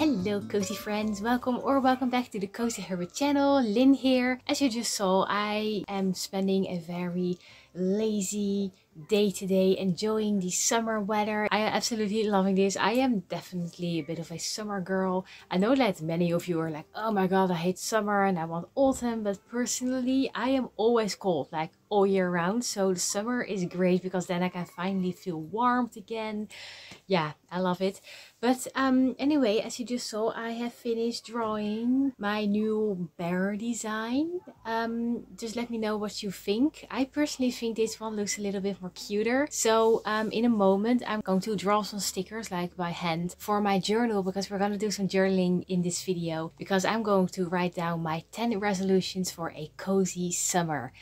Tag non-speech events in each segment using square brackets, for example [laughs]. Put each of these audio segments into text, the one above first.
Hello cozy friends, welcome or welcome back to the Cozy Hermit channel, Lynn here. As you just saw, I am spending a very lazy day today enjoying the summer weather. I am absolutely loving this. I am definitely a bit of a summer girl. I know that many of you are like oh my god i hate summer and i want autumn but personally i am always cold. Like all year round so the summer is great because then i can finally feel warmth again yeah i love it but um anyway as you just saw i have finished drawing my new bear design um just let me know what you think i personally think this one looks a little bit more cuter. So um, in a moment I'm going to draw some stickers like by hand for my journal because we're going to do some journaling in this video because I'm going to write down my 10 resolutions for a cozy summer.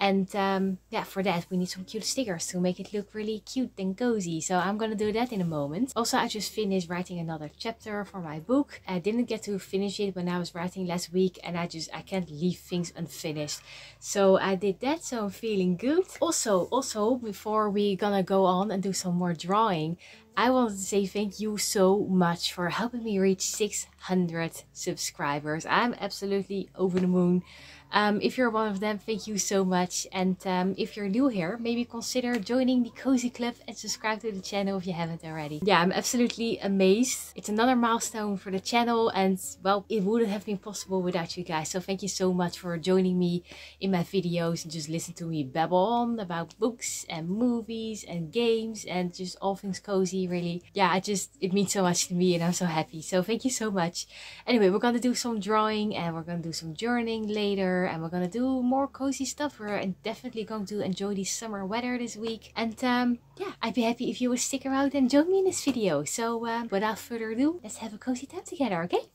And um, yeah, for that we need some cute stickers to make it look really cute and cozy. So I'm gonna do that in a moment. Also, I just finished writing another chapter for my book. I didn't get to finish it when I was writing last week and I just, I can't leave things unfinished. So I did that, so I'm feeling good. Also, also, before we gonna go on and do some more drawing, I wanted to say thank you so much for helping me reach 600 subscribers. I'm absolutely over the moon. Um, if you're one of them, thank you so much. And um, if you're new here, maybe consider joining the Cozy Club and subscribe to the channel if you haven't already. Yeah, I'm absolutely amazed. It's another milestone for the channel and well, it wouldn't have been possible without you guys. So thank you so much for joining me in my videos and just listen to me babble on about books and movies and games and just all things cozy really. Yeah, I just, it means so much to me and I'm so happy. So thank you so much. Anyway, we're gonna do some drawing and we're gonna do some journaling later and we're gonna do more cozy stuff. We're definitely going to enjoy the summer weather this week. And um, yeah, I'd be happy if you would stick around and join me in this video. So uh, without further ado, let's have a cozy time together, okay?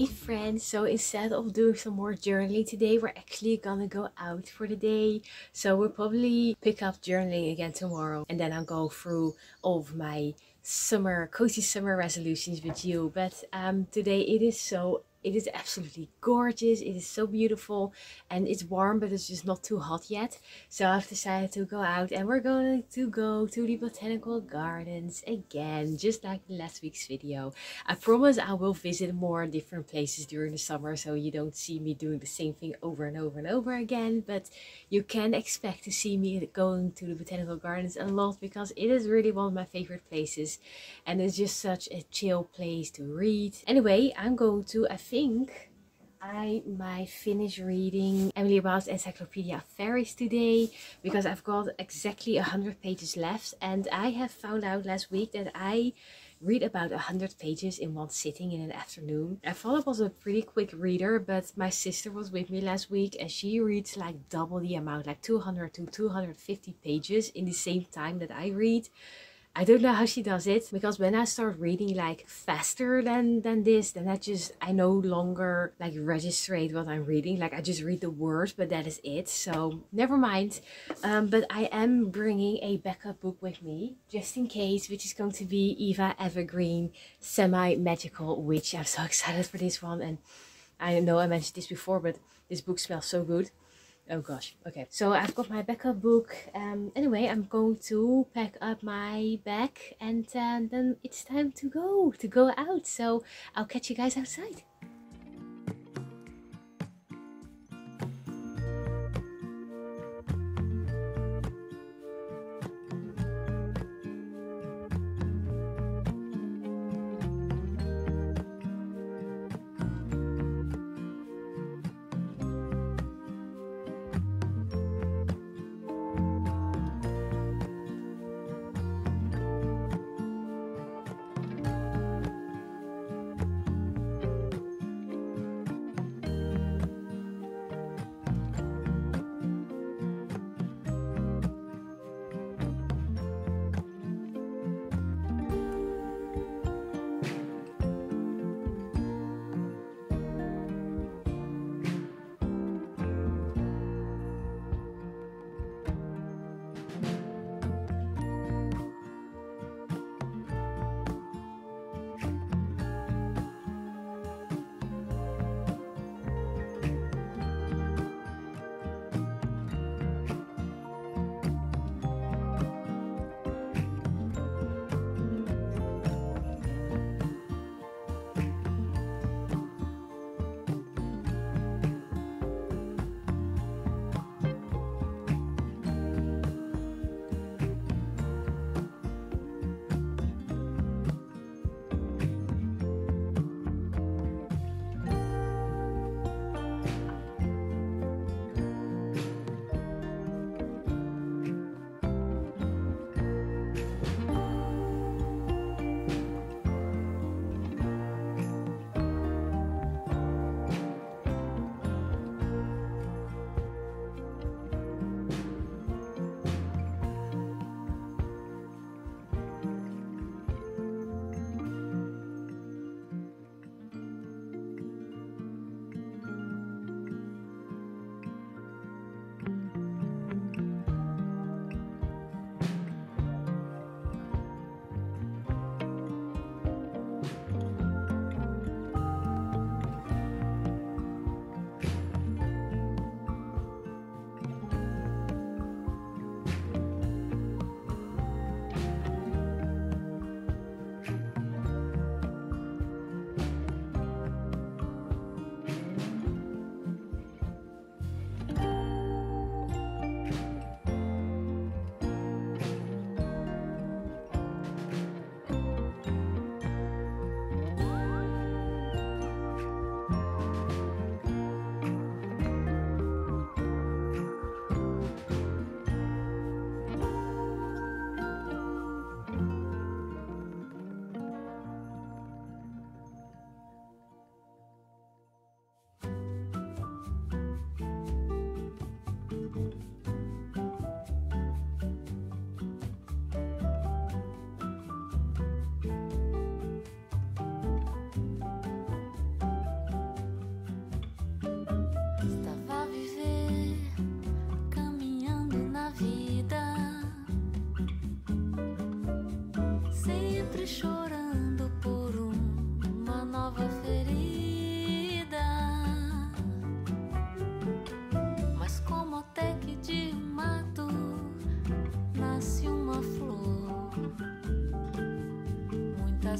Hey friends, so instead of doing some more journaling today, we're actually gonna go out for the day. So we'll probably pick up journaling again tomorrow and then I'll go through all of my summer, cozy summer resolutions with you. But um, today it is so it is absolutely gorgeous. It is so beautiful and it's warm, but it's just not too hot yet. So I've decided to go out and we're going to go to the botanical gardens again, just like in last week's video. I promise I will visit more different places during the summer so you don't see me doing the same thing over and over and over again. But you can expect to see me going to the botanical gardens a lot because it is really one of my favorite places and it's just such a chill place to read. Anyway, I'm going to, think I might finish reading Emily Wilde's Encyclopedia of Faeries today because I've got exactly 100 pages left and I have found out last week that I read about 100 pages in one sitting in an afternoon. I thought I was a pretty quick reader but my sister was with me last week and she reads like double the amount like 200 to 250 pages in the same time that I read I don't know how she does it because when I start reading like faster than than this, then I just I no longer like registrate what I'm reading. Like I just read the words, but that is it. So never mind. Um, but I am bringing a backup book with me just in case, which is going to be Eva Evergreen Semi Magical Witch. I'm so [laughs] excited for this one, and I know I mentioned this before, but this book smells so good oh gosh. Okay. So i've got my backup book. Um anyway i'm going to pack up my bag and uh, then it's time to go to go out. So i'll catch you guys outside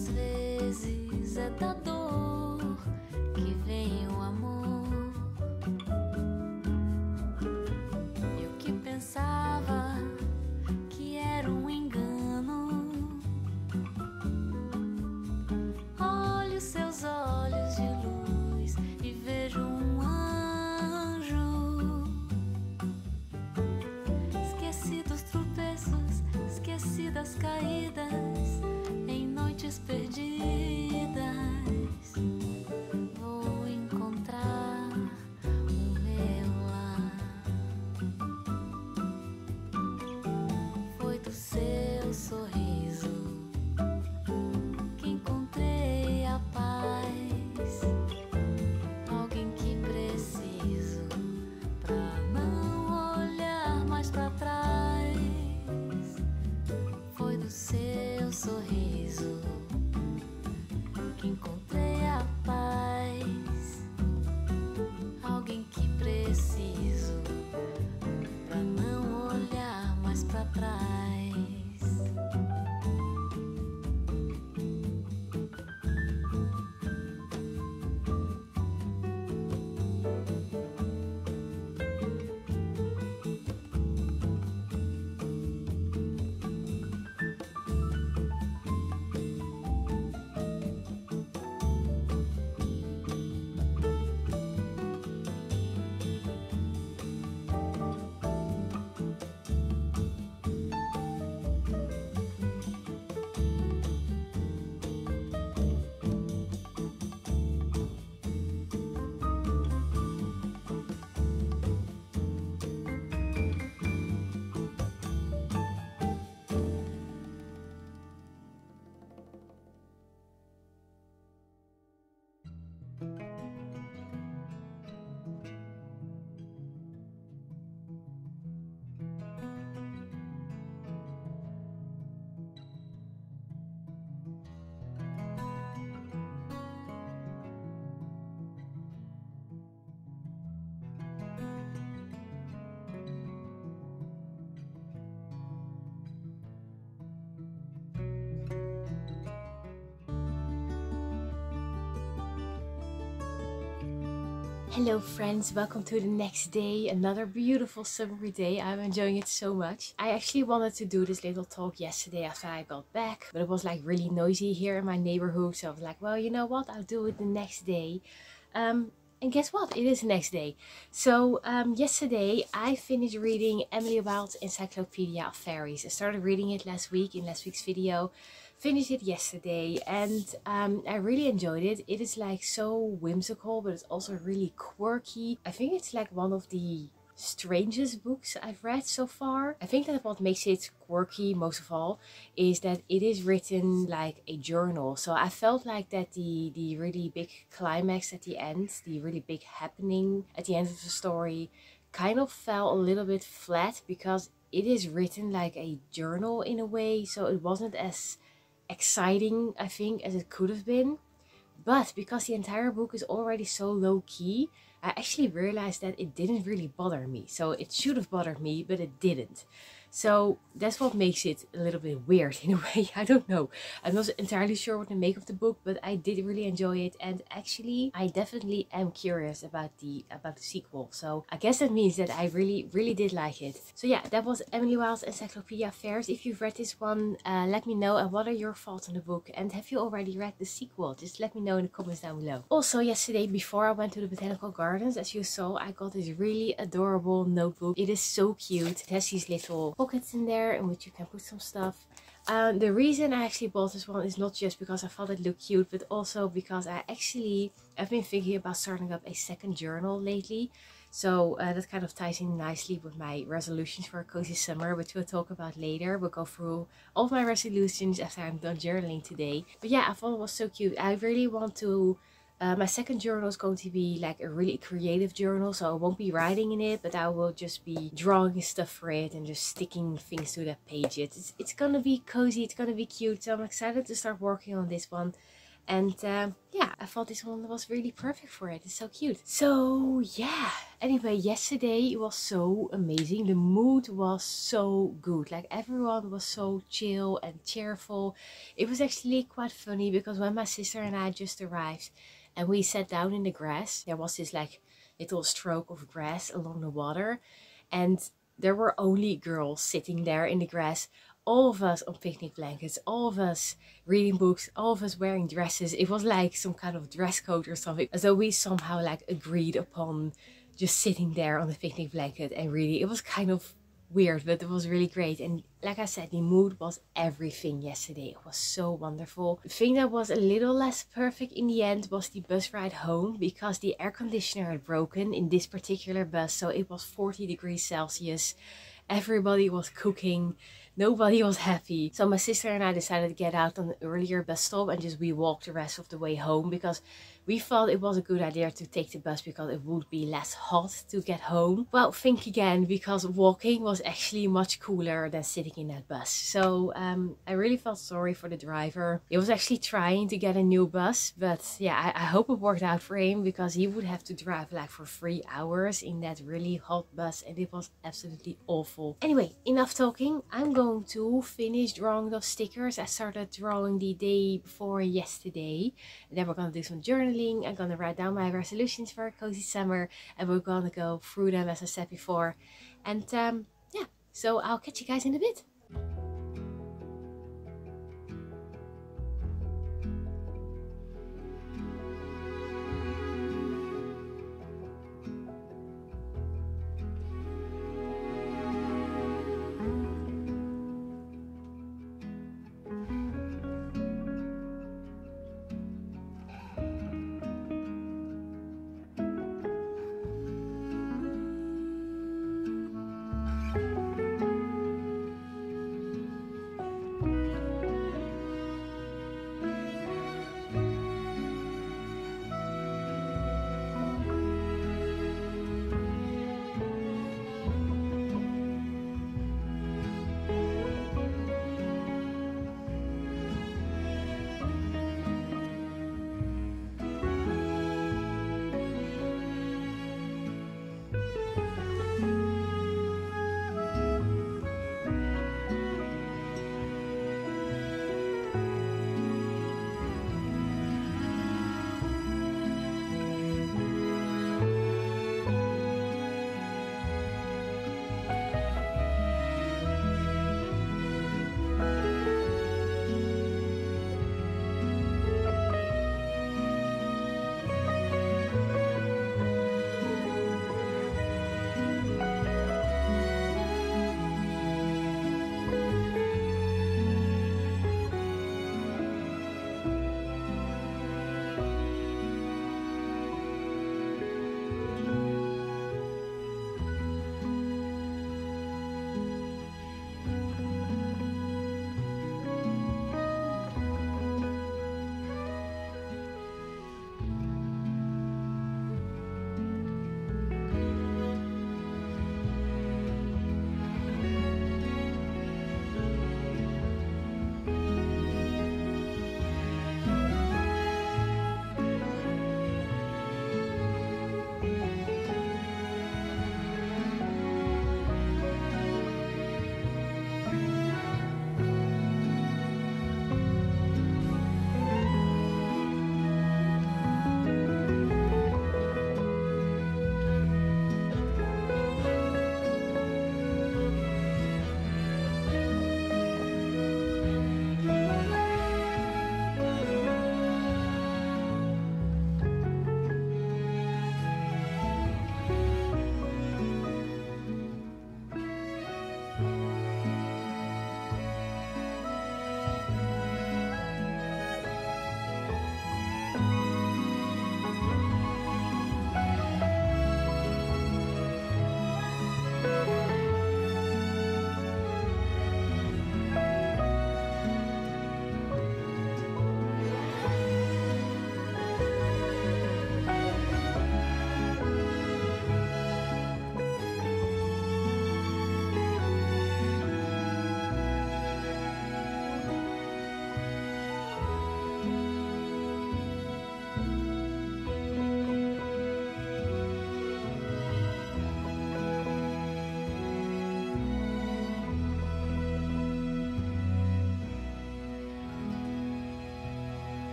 às vezes Hello friends, welcome to the next day, another beautiful summery day. I'm enjoying it so much. I actually wanted to do this little talk yesterday after I got back, but it was like really noisy here in my neighborhood. So I was like, well, you know what, I'll do it the next day. Um, and guess what? It is the next day. So um, yesterday I finished reading Emily Wilde's Encyclopedia of Faeries. I started reading it last week in last week's video finished it yesterday and um, I really enjoyed it. It is like so whimsical but it's also really quirky. I think it's like one of the strangest books I've read so far. I think that what makes it quirky most of all is that it is written like a journal. So I felt like that the, the really big climax at the end, the really big happening at the end of the story kind of fell a little bit flat because it is written like a journal in a way. So it wasn't as exciting, I think, as it could have been. But because the entire book is already so low key, I actually realized that it didn't really bother me. So it should have bothered me, but it didn't. So that's what makes it a little bit weird [laughs] in a way. I don't know. I'm not entirely sure what to make of the book, but I did really enjoy it. And actually, I definitely am curious about the about the sequel. So I guess that means that I really, really did like it. So yeah, that was Emily Wilde's Encyclopedia of Faeries. If you've read this one, uh, let me know. And what are your thoughts on the book? And have you already read the sequel? Just let me know in the comments down below. Also, yesterday, before I went to the Botanical Gardens, as you saw, I got this really adorable notebook. It is so cute. It has these little pockets in there in which you can put some stuff. Um, the reason I actually bought this one is not just because I thought it looked cute, but also because I actually, I've been thinking about starting up a second journal lately. So uh, that kind of ties in nicely with my resolutions for a cozy summer, which we'll talk about later. We'll go through all of my resolutions after I'm done journaling today. But yeah, I thought it was so cute. I really want to uh, my second journal is going to be like a really creative journal, so I won't be writing in it, but I will just be drawing stuff for it and just sticking things to that page. It's, it's gonna be cozy, it's gonna be cute, so I'm excited to start working on this one. And uh, yeah, I thought this one was really perfect for it. It's so cute. So yeah, anyway, yesterday it was so amazing. The mood was so good. Like everyone was so chill and cheerful. It was actually quite funny because when my sister and I just arrived, and we sat down in the grass. There was this like little stroke of grass along the water and there were only girls sitting there in the grass all of us on picnic blankets, all of us reading books, all of us wearing dresses. It was like some kind of dress code or something, as though we somehow like agreed upon just sitting there on the picnic blanket and reading. It was kind of weird, but it was really great. And like I said, the mood was everything yesterday. It was so wonderful. The thing that was a little less perfect in the end was the bus ride home because the air conditioner had broken in this particular bus. So it was 40 degrees Celsius. Everybody was cooking. Nobody was happy. So my sister and I decided to get out on an earlier bus stop and just we walked the rest of the way home because we thought it was a good idea to take the bus because it would be less hot to get home. Well, think again because walking was actually much cooler than sitting in that bus. So um, I really felt sorry for the driver. He was actually trying to get a new bus, but yeah, I, I hope it worked out for him because he would have to drive like for three hours in that really hot bus and it was absolutely awful. Anyway, enough talking. I'm going to finish drawing those stickers. I started drawing the day before yesterday. And then we're going to do some journaling I'm gonna write down my resolutions for a cozy summer and we're gonna go through them as I said before. And um, yeah, so I'll catch you guys in a bit.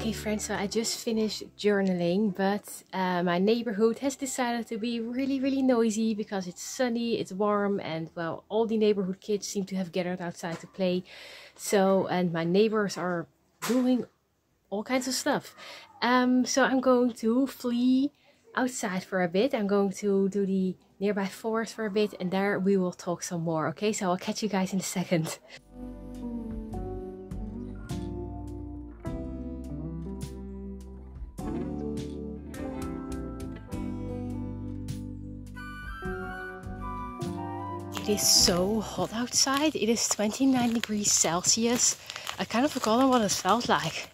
Okay friends, so I just finished journaling, but uh, my neighborhood has decided to be really, really noisy because it's sunny, it's warm, and well, all the neighborhood kids seem to have gathered outside to play. So, and my neighbors are doing all kinds of stuff. Um, so I'm going to flee outside for a bit. I'm going to do the nearby forest for a bit and there we will talk some more. Okay, so I'll catch you guys in a second. Is so hot outside. It is 29 degrees Celsius. I kind of forgot what it felt like.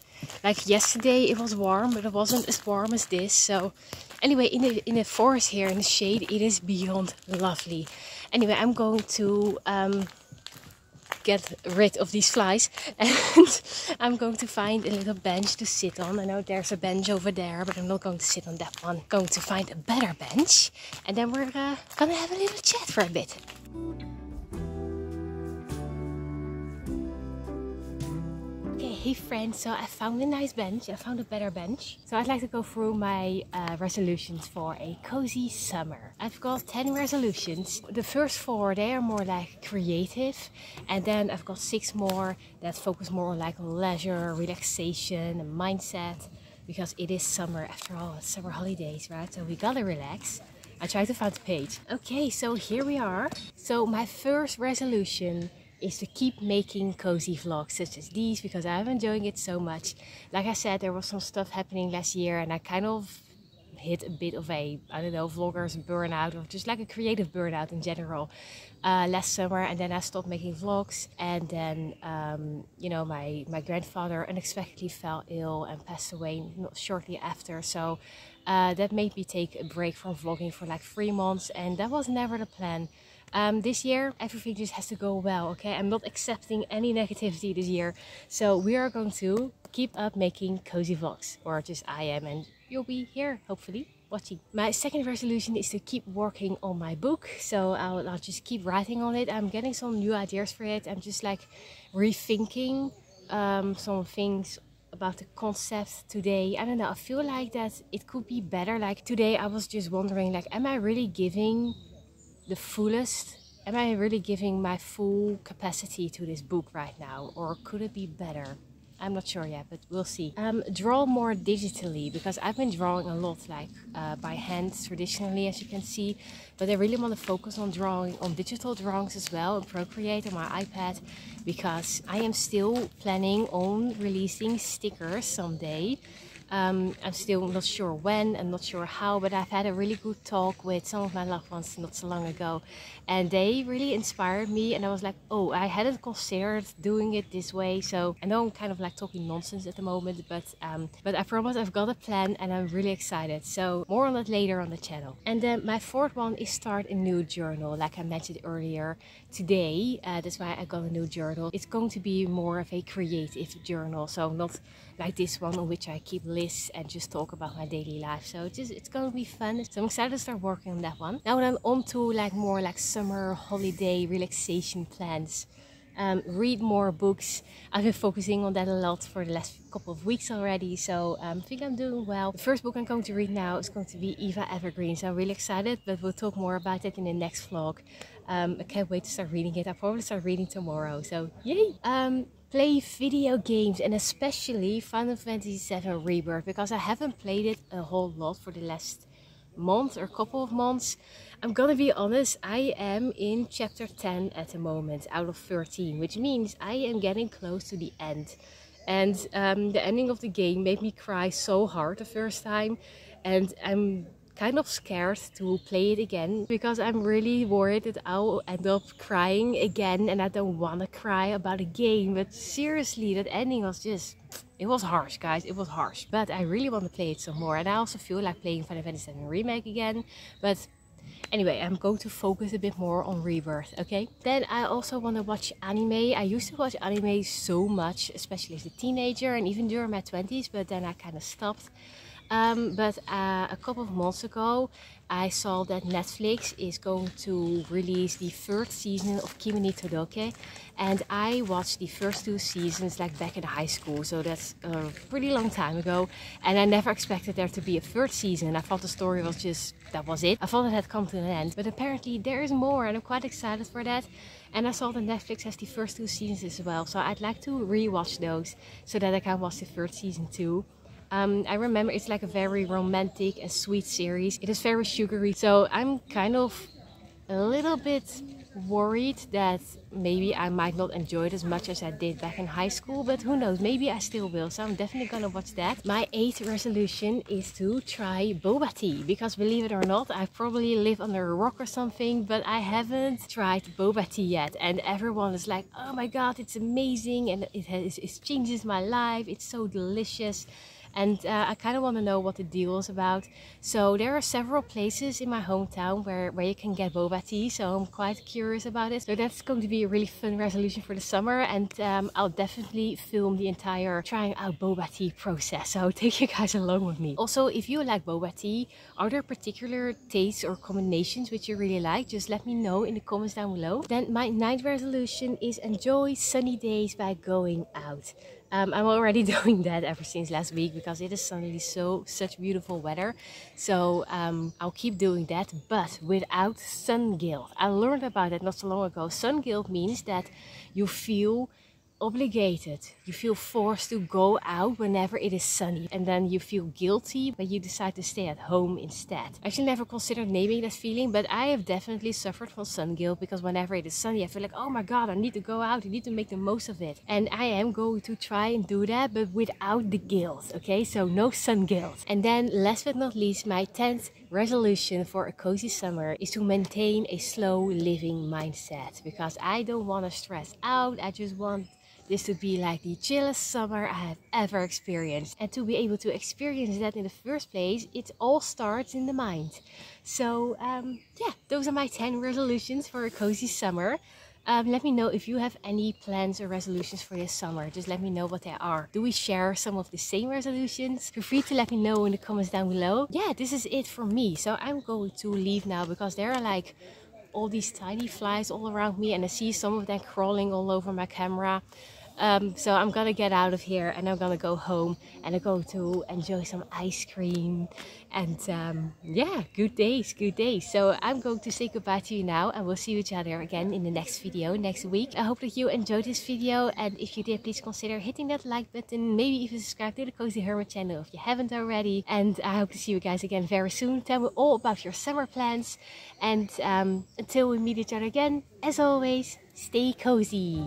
Like yesterday it was warm, but it wasn't as warm as this. So anyway, in the in the forest here in the shade, it is beyond lovely. Anyway, I'm going to um, get rid of these flies [laughs] and I'm going to find a little bench to sit on. I know there's a bench over there, but I'm not going to sit on that one. I'm going to find a better bench and then we're uh, gonna have a little chat for a bit. Hey friends, so I found a nice bench, I found a better bench. So I'd like to go through my uh, resolutions for a cozy summer. I've got 10 resolutions. The first four, they are more like creative. And then I've got six more that focus more on like leisure, relaxation and mindset. Because it is summer after all, it's summer holidays, right? So we gotta relax. I tried to find the page. Okay, so here we are. So my first resolution is to keep making cozy vlogs such as these because I'm enjoying it so much. Like I said, there was some stuff happening last year and I kind of hit a bit of a, I don't know, vloggers burnout or just like a creative burnout in general uh, last summer. And then I stopped making vlogs and then, um, you know, my, my grandfather unexpectedly fell ill and passed away not shortly after. So uh, that made me take a break from vlogging for like three months and that was never the plan. Um, this year, everything just has to go well, okay? I'm not accepting any negativity this year. So we are going to keep up making cozy vlogs. Or just I am and you'll be here, hopefully, watching. My second resolution is to keep working on my book. So I'll, I'll just keep writing on it. I'm getting some new ideas for it. I'm just like rethinking um, some things about the concept today. I don't know. I feel like that it could be better. Like today I was just wondering like, am I really giving the fullest? Am I really giving my full capacity to this book right now? Or could it be better? I'm not sure yet, but we'll see. Um, draw more digitally because I've been drawing a lot like uh, by hand traditionally as you can see but I really want to focus on drawing on digital drawings as well and Procreate on my iPad because I am still planning on releasing stickers someday um, I'm still not sure when and not sure how, but I've had a really good talk with some of my loved ones not so long ago, and they really inspired me. And I was like, oh, I hadn't considered doing it this way. So I know I'm kind of like talking nonsense at the moment, but um, but I promise I've got a plan, and I'm really excited. So more on that later on the channel. And then my fourth one is start a new journal, like I mentioned earlier today. Uh, that's why I got a new journal. It's going to be more of a creative journal, so not like this one on which I keep lists and just talk about my daily life. So it's just, it's to be fun. So I'm excited to start working on that one. Now then on to like more like summer holiday relaxation plans. Um, read more books. I've been focusing on that a lot for the last couple of weeks already, so um, I think I'm doing well. The first book I'm going to read now is going to be Eva Evergreen, so I'm really excited, but we'll talk more about it in the next vlog. Um, I can't wait to start reading it. I'll probably start reading tomorrow, so yay! Play video games and especially Final Fantasy VII Rebirth because I haven't played it a whole lot for the last month or couple of months. I'm gonna be honest, I am in chapter 10 at the moment out of 13, which means I am getting close to the end. And um, the ending of the game made me cry so hard the first time and I'm kind of scared to play it again because I'm really worried that I'll end up crying again and I don't want to cry about a game. But seriously, that ending was just... It was harsh, guys. It was harsh. But I really want to play it some more. And I also feel like playing Final Fantasy VII Remake again. But Anyway, I'm going to focus a bit more on Rebirth, okay? Then I also want to watch anime. I used to watch anime so much, especially as a teenager and even during my 20s, but then I kind of stopped. Um, but uh, a couple of months ago, I saw that Netflix is going to release the third season of Kimi ni Todoke and I watched the first two seasons like back in high school so that's a pretty long time ago and I never expected there to be a third season. I thought the story was just that was it. I thought it had come to an end but apparently there is more and I'm quite excited for that. And I saw that Netflix has the first two seasons as well so I'd like to rewatch those so that I can watch the third season too um, I remember it's like a very romantic and sweet series. It is very sugary, so I'm kind of a little bit worried that maybe I might not enjoy it as much as I did back in high school, but who knows, maybe I still will, so I'm definitely gonna watch that. My eighth resolution is to try boba tea, because believe it or not, I probably live under a rock or something, but I haven't tried boba tea yet, and everyone is like, oh my god, it's amazing, and it, has, it changes my life, it's so delicious and uh, I kind of want to know what the deal is about. So there are several places in my hometown where, where you can get boba tea, so I'm quite curious about it. So that's going to be a really fun resolution for the summer and um, I'll definitely film the entire trying out boba tea process. So I'll [laughs] take you guys along with me. Also, if you like boba tea, are there particular tastes or combinations which you really like? Just let me know in the comments down below. Then my ninth resolution is enjoy sunny days by going out. Um, I'm already [laughs] doing that ever since last week because it is suddenly so such beautiful weather. So um, I'll keep doing that, but without sun guilt. I learned about it not so long ago. Sun guilt means that you feel obligated. You feel forced to go out whenever it is sunny and then you feel guilty but you decide to stay at home instead. I actually never considered naming that feeling but I have definitely suffered from sun guilt because whenever it is sunny I feel like oh my god I need to go out, I need to make the most of it. And I am going to try and do that but without the guilt, okay? So no sun guilt. And then last but not least my 10th resolution for a cozy summer is to maintain a slow living mindset because I don't want to stress out. I just want this to be like the chillest summer I have ever experienced. And to be able to experience that in the first place, it all starts in the mind. So um, yeah, those are my 10 resolutions for a cozy summer. Um, let me know if you have any plans or resolutions for this summer. Just let me know what they are. Do we share some of the same resolutions? Feel free to let me know in the comments down below. Yeah, this is it for me. So I'm going to leave now because there are like all these tiny flies all around me and I see some of them crawling all over my camera. Um, so I'm gonna get out of here and I'm gonna go home and I'm going to enjoy some ice cream and um, yeah good days good days. So I'm going to say goodbye to you now and we'll see each other again in the next video next week. I hope that you enjoyed this video and if you did please consider hitting that like button maybe even subscribe to the Cozy Hermit channel if you haven't already. And I hope to see you guys again very soon. Tell me all about your summer plans and um, until we meet each other again as always stay cozy